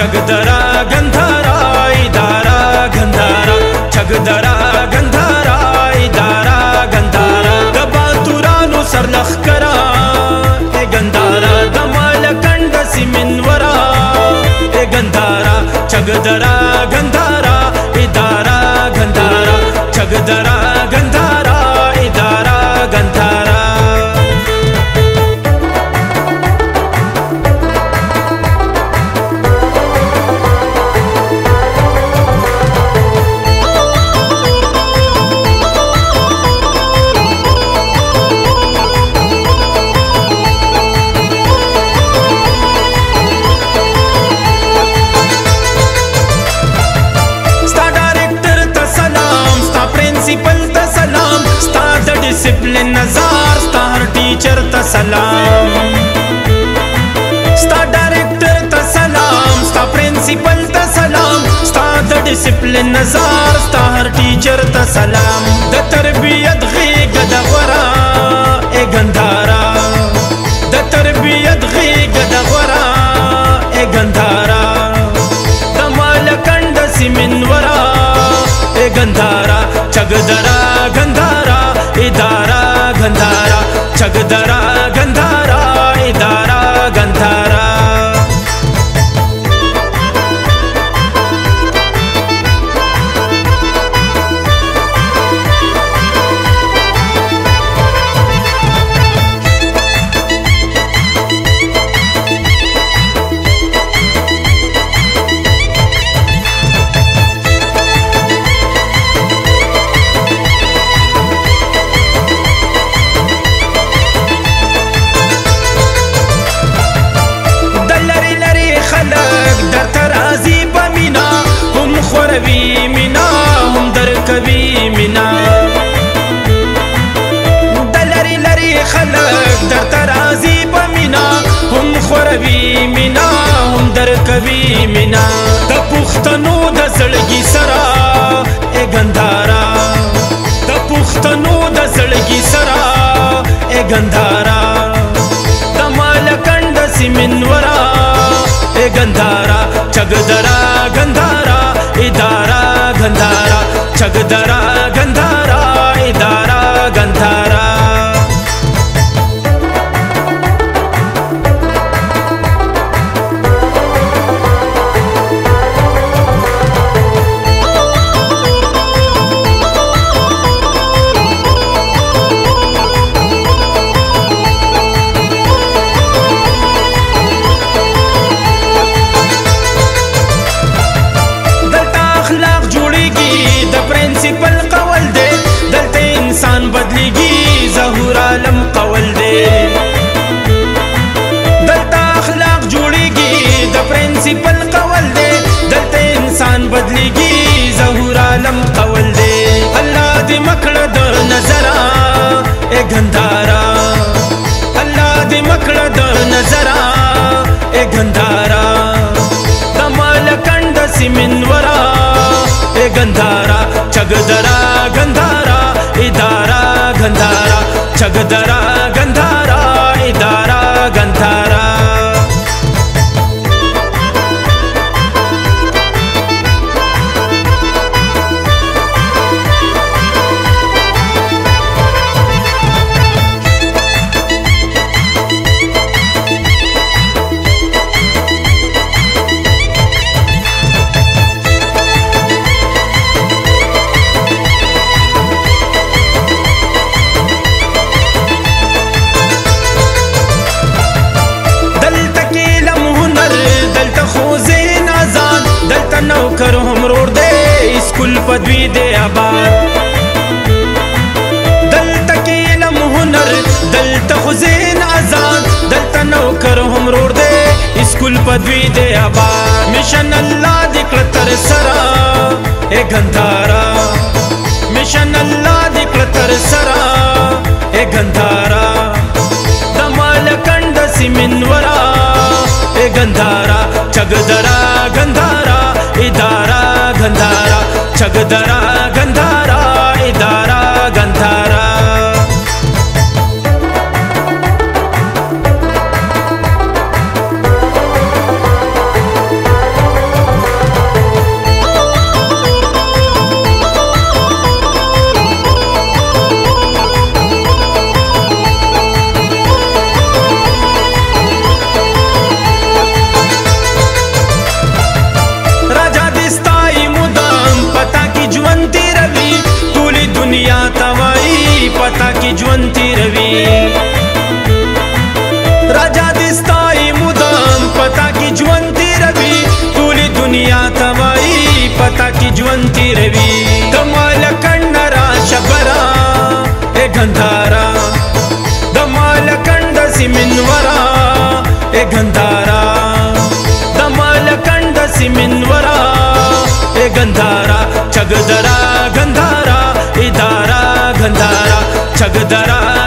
जगदर ډیسپلین نظر ستا هر ټیچر ته سلام ستا ډایرکټر ته سلام ستا پرنسپل ته سلام ستا د ډیسپلین نظر ستا هر ټیچر ته سلام د تربیت غیږ د غورا ای ګندارا د تربیت غیږ د غورا ای ګندارا د مالکند سیمنورا ای ګندارا چګدار ಜಗದರ مینا دلری لری خلق در ترازی په مینا هم خوروي مینا هم در کوي مینا د پښتنو د زړګي سرا ای ګندارا د پښتنو د زړګي سرا ای ګندارا د مالکند سیمنورا ای ګندارا چګدرا ګندارا ادارا गंधारा जगदरा गंधारा انسان بدلیږي ظهور عالم قول دی دلته اخلاق جوړیږي د پرنسپل قول دی دلته انسان بدلیږي ظهور عالم قول دی الله دې مکړه د نظر اے غندارا الله دې مکړه د نظر اے غندارا کمال کند سیمنورا اے غندارا چګدرا भंडारा जगदरा गंधा آباد دلته کې لم هنر دلته خو ذهن آزاد دلته نوکر هم روړ دی اسکول په دوی دی آباد مشن الله دې کړه تر سره اے ګندارا مشن الله دې کړه تر سره اے ګندارا د مالکند سیمنورا اے ګندارا چګدرا ګندارا ادارا ګندارا چګدرا की ज्वन तिरवी राजा दिस्ताई मुदाम पता की ज्वंती रवि पूरी दुनिया तवाई पता की ज्वंती रवि कमाल कण्णरा शबरा ए गंधारा दमाल कंड सिमिनवरा ए गंधारा दमाल कंड सिमिनवरा ए गंधारा ಚಗದರಾ